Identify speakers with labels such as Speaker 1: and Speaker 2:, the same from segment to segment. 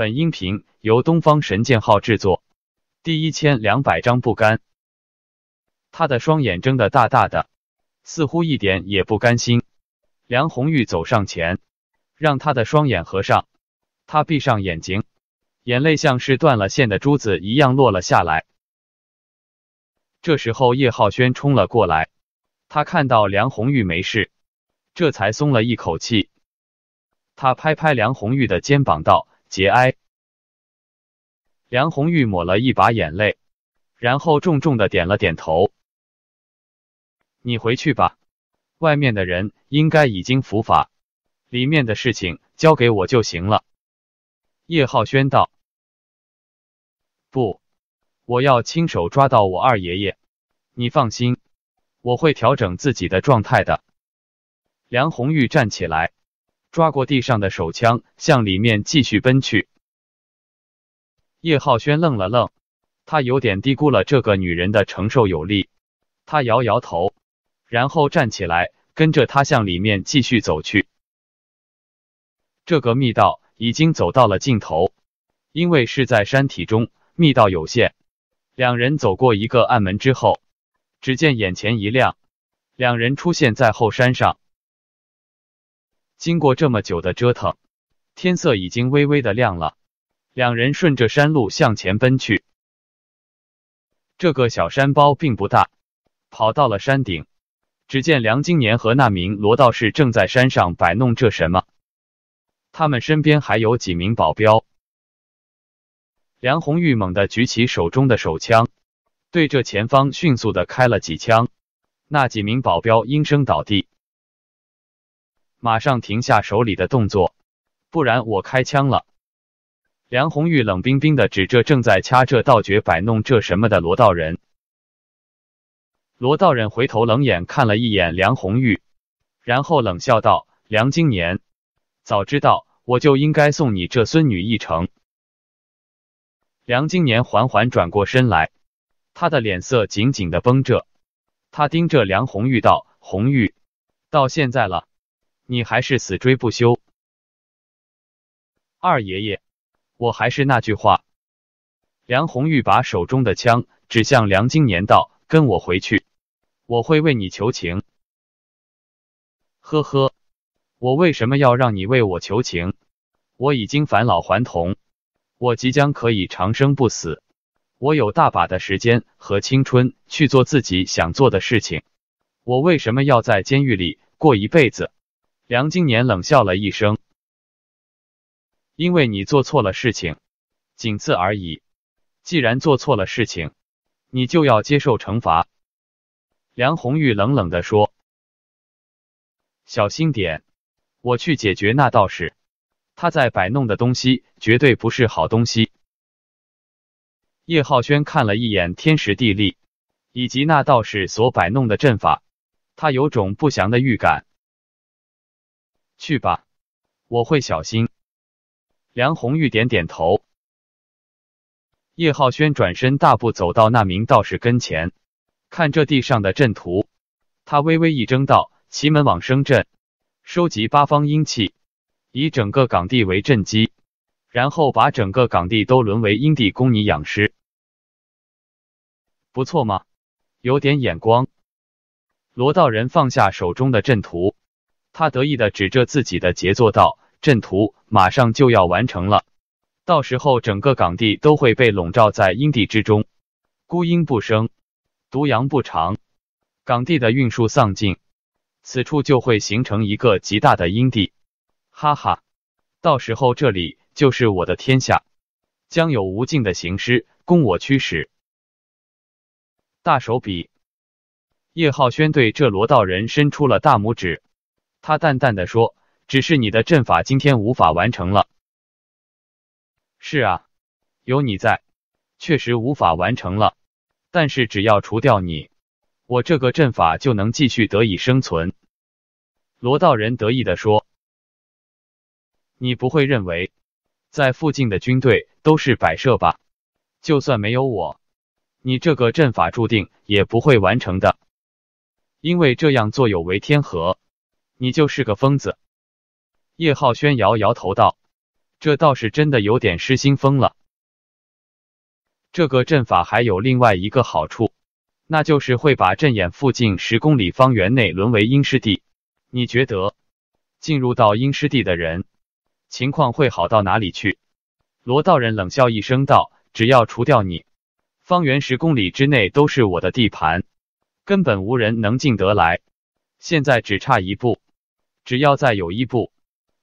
Speaker 1: 本音频由东方神剑号制作，第一千两百章不甘。他的双眼睁得大大的，似乎一点也不甘心。梁红玉走上前，让他的双眼合上。他闭上眼睛，眼泪像是断了线的珠子一样落了下来。这时候叶浩轩冲了过来，他看到梁红玉没事，这才松了一口气。他拍拍梁红玉的肩膀道：“节哀。”梁红玉抹了一把眼泪，然后重重的点了点头。你回去吧，外面的人应该已经伏法，里面的事情交给我就行了。叶浩轩道：“不，我要亲手抓到我二爷爷。你放心，我会调整自己的状态的。”梁红玉站起来，抓过地上的手枪，向里面继续奔去。叶浩轩愣了愣，他有点低估了这个女人的承受有力。他摇摇头。然后站起来，跟着他向里面继续走去。这个密道已经走到了尽头，因为是在山体中，密道有限。两人走过一个暗门之后，只见眼前一亮，两人出现在后山上。经过这么久的折腾，天色已经微微的亮了。两人顺着山路向前奔去。这个小山包并不大，跑到了山顶。只见梁金年和那名罗道士正在山上摆弄着什么，他们身边还有几名保镖。梁红玉猛地举起手中的手枪，对着前方迅速的开了几枪，那几名保镖应声倒地，马上停下手里的动作，不然我开枪了。梁红玉冷冰冰的指着正在掐这道诀摆弄这什么的罗道人。罗道人回头冷眼看了一眼梁红玉，然后冷笑道：“梁经年，早知道我就应该送你这孙女一程。”梁经年缓缓转过身来，他的脸色紧紧的绷着，他盯着梁红玉道：“红玉，到现在了，你还是死追不休。”二爷爷，我还是那句话。梁红玉把手中的枪指向梁金年道：“跟我回去。”我会为你求情。呵呵，我为什么要让你为我求情？我已经返老还童，我即将可以长生不死，我有大把的时间和青春去做自己想做的事情。我为什么要在监狱里过一辈子？梁经年冷笑了一声，因为你做错了事情，仅此而已。既然做错了事情，你就要接受惩罚。梁红玉冷冷的说：“小心点，我去解决那道士，他在摆弄的东西绝对不是好东西。”叶浩轩看了一眼天时地利以及那道士所摆弄的阵法，他有种不祥的预感。去吧，我会小心。梁红玉点点头。叶浩轩转身大步走到那名道士跟前。看这地上的阵图，他微微一怔道：“奇门往生阵，收集八方阴气，以整个岗地为阵基，然后把整个岗地都沦为阴地，供你养尸。不错吗？有点眼光。”罗道人放下手中的阵图，他得意的指着自己的杰作道：“阵图马上就要完成了，到时候整个岗地都会被笼罩在阴地之中，孤阴不生。”独阳不长，岗地的运数丧尽，此处就会形成一个极大的阴地。哈哈，到时候这里就是我的天下，将有无尽的行尸供我驱使。大手笔，叶浩轩对这罗道人伸出了大拇指，他淡淡的说：“只是你的阵法今天无法完成了。”是啊，有你在，确实无法完成了。但是只要除掉你，我这个阵法就能继续得以生存。”罗道人得意的说。“你不会认为在附近的军队都是摆设吧？就算没有我，你这个阵法注定也不会完成的，因为这样做有违天和，你就是个疯子。”叶浩轩摇摇头道：“这倒是真的有点失心疯了。这个阵法还有另外一个好处，那就是会把阵眼附近十公里方圆内沦为阴湿地。你觉得进入到阴湿地的人情况会好到哪里去？罗道人冷笑一声道：“只要除掉你，方圆十公里之内都是我的地盘，根本无人能进得来。现在只差一步，只要再有一步。”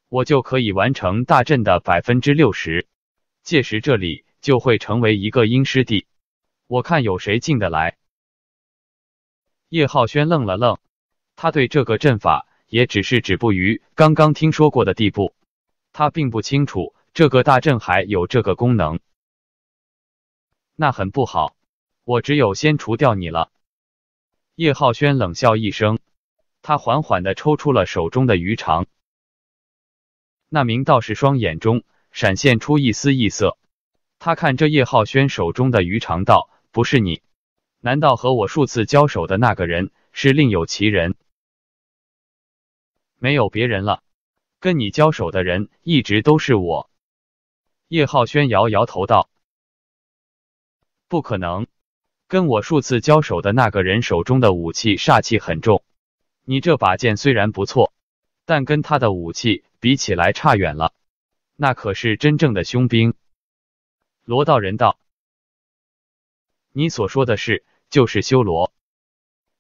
Speaker 1: 我就可以完成大阵的百分之六十，届时这里就会成为一个阴湿地。我看有谁进得来？叶浩轩愣了愣，他对这个阵法也只是止步于刚刚听说过的地步，他并不清楚这个大阵还有这个功能。那很不好，我只有先除掉你了。叶浩轩冷笑一声，他缓缓的抽出了手中的鱼肠。那名道士双眼中闪现出一丝异色，他看着叶浩轩手中的鱼肠道：“不是你？难道和我数次交手的那个人是另有其人？”“没有别人了，跟你交手的人一直都是我。”叶浩轩摇摇头道：“不可能，跟我数次交手的那个人手中的武器煞气很重，你这把剑虽然不错，但跟他的武器……”比起来差远了，那可是真正的凶兵。罗道人道：“你所说的是，就是修罗。”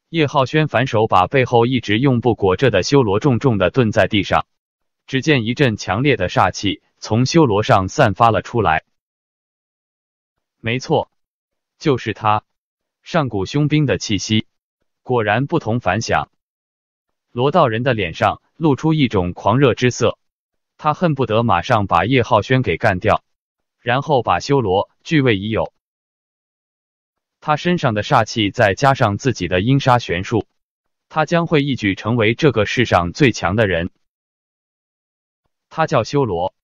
Speaker 1: 叶浩轩反手把背后一直用布裹着的修罗重重的顿在地上，只见一阵强烈的煞气从修罗上散发了出来。没错，就是他，上古凶兵的气息，果然不同凡响。罗道人的脸上。露出一种狂热之色，他恨不得马上把叶浩轩给干掉，然后把修罗据为已有。他身上的煞气再加上自己的阴杀玄术，他将会一举成为这个世上最强的人。他叫修罗，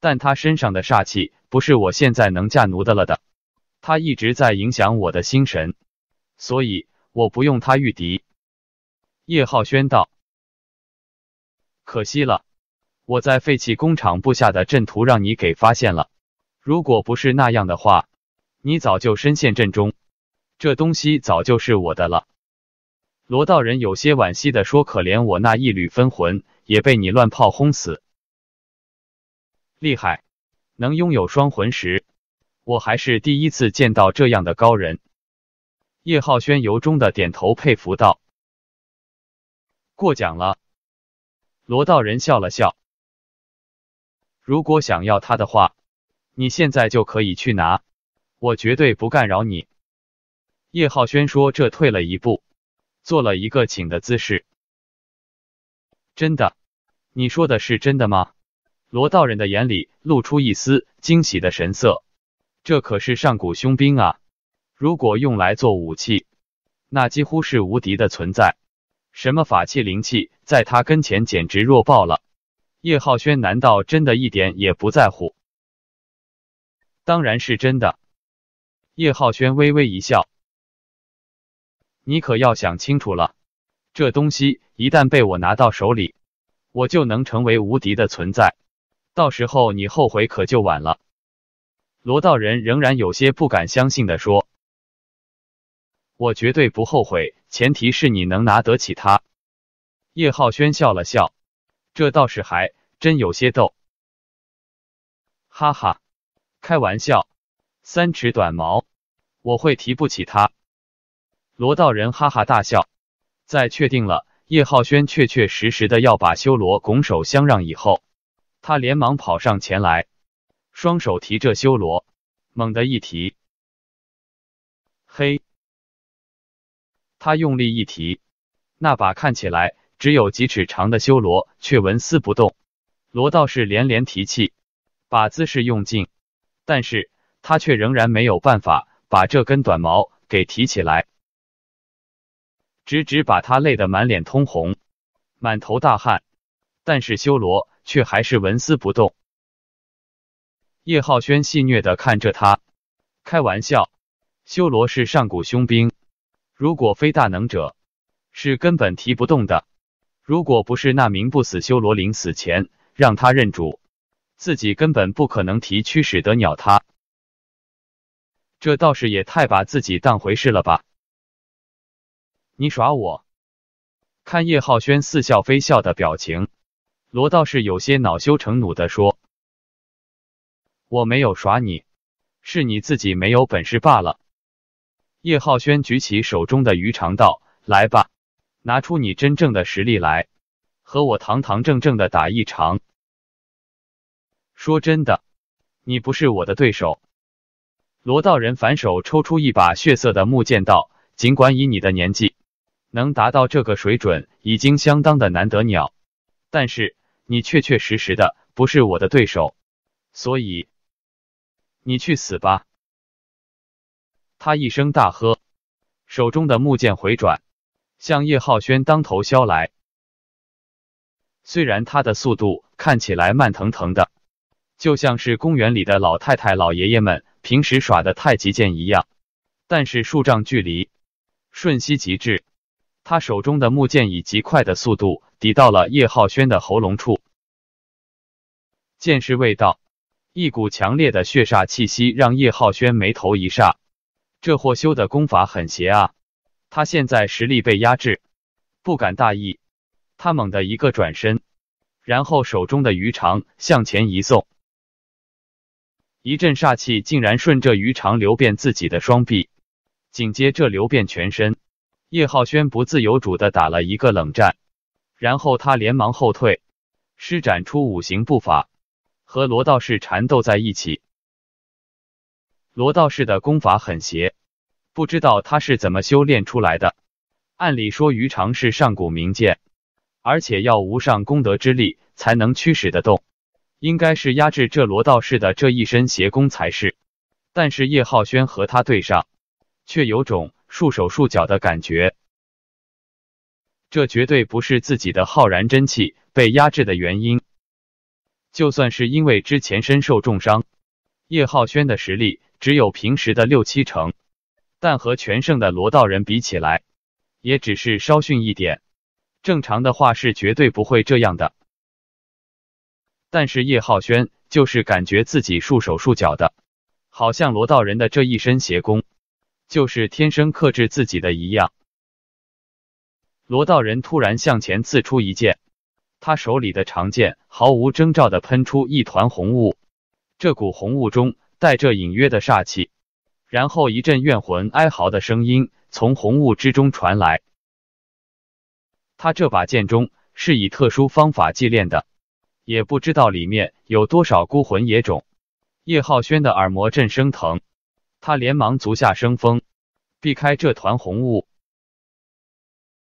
Speaker 1: 但他身上的煞气不是我现在能驾奴的了的，他一直在影响我的心神，所以我不用他御敌。叶浩轩道。可惜了，我在废弃工厂布下的阵图让你给发现了。如果不是那样的话，你早就深陷阵中，这东西早就是我的了。罗道人有些惋惜的说：“可怜我那一缕分魂也被你乱炮轰死。”厉害，能拥有双魂石，我还是第一次见到这样的高人。叶浩轩由衷的点头佩服道：“过奖了。”罗道人笑了笑，如果想要他的话，你现在就可以去拿，我绝对不干扰你。叶浩轩说这退了一步，做了一个请的姿势。真的？你说的是真的吗？罗道人的眼里露出一丝惊喜的神色，这可是上古凶兵啊！如果用来做武器，那几乎是无敌的存在。什么法器灵气，在他跟前简直弱爆了。叶浩轩难道真的一点也不在乎？当然是真的。叶浩轩微微一笑：“你可要想清楚了，这东西一旦被我拿到手里，我就能成为无敌的存在，到时候你后悔可就晚了。”罗道人仍然有些不敢相信的说。我绝对不后悔，前提是你能拿得起它。叶浩轩笑了笑，这倒是还真有些逗。哈哈，开玩笑，三尺短毛，我会提不起它。罗道人哈哈大笑，在确定了叶浩轩确确实实的要把修罗拱手相让以后，他连忙跑上前来，双手提着修罗，猛地一提，嘿。他用力一提，那把看起来只有几尺长的修罗却纹丝不动。罗道士连连提气，把姿势用尽，但是他却仍然没有办法把这根短矛给提起来，直直把他累得满脸通红，满头大汗。但是修罗却还是纹丝不动。叶浩轩戏谑的看着他，开玩笑，修罗是上古凶兵。如果非大能者，是根本提不动的。如果不是那名不死修罗临死前让他认主，自己根本不可能提驱使得鸟他。这倒是也太把自己当回事了吧？你耍我？看叶浩轩似笑非笑的表情，罗道士有些恼羞成怒的说：“我没有耍你，是你自己没有本事罢了。”叶浩轩举起手中的鱼肠道：“来吧，拿出你真正的实力来，和我堂堂正正的打一场。说真的，你不是我的对手。”罗道人反手抽出一把血色的木剑道：“尽管以你的年纪，能达到这个水准已经相当的难得鸟，但是你确确实实的不是我的对手，所以你去死吧！”他一声大喝，手中的木剑回转，向叶浩轩当头削来。虽然他的速度看起来慢腾腾的，就像是公园里的老太太、老爷爷们。平时耍的太极剑一样，但是数丈距离，瞬息即至。他手中的木剑以极快的速度抵到了叶浩轩的喉咙处，剑势未到，一股强烈的血煞气息让叶浩轩眉头一煞。这货修的功法很邪啊！他现在实力被压制，不敢大意。他猛地一个转身，然后手中的鱼肠向前一送。一阵煞气竟然顺着鱼肠流遍自己的双臂，紧接着流遍全身。叶浩轩不自由主的打了一个冷战，然后他连忙后退，施展出五行步法，和罗道士缠斗在一起。罗道士的功法很邪，不知道他是怎么修炼出来的。按理说鱼肠是上古名剑，而且要无上功德之力才能驱使得动。应该是压制这罗道士的这一身邪功才是，但是叶浩轩和他对上，却有种束手束脚的感觉。这绝对不是自己的浩然真气被压制的原因。就算是因为之前身受重伤，叶浩轩的实力只有平时的六七成，但和全胜的罗道人比起来，也只是稍逊一点。正常的话是绝对不会这样的。但是叶浩轩就是感觉自己束手束脚的，好像罗道人的这一身邪功就是天生克制自己的一样。罗道人突然向前刺出一剑，他手里的长剑毫无征兆的喷出一团红雾，这股红雾中带着隐约的煞气，然后一阵怨魂哀嚎的声音从红雾之中传来。他这把剑中是以特殊方法祭炼的。也不知道里面有多少孤魂野种。叶浩轩的耳膜震生疼，他连忙足下生风，避开这团红雾。